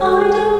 I don't